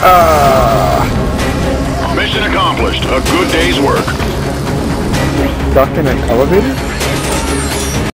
Ah. Uh. Mission accomplished. A good day's work. stuck in an elevator?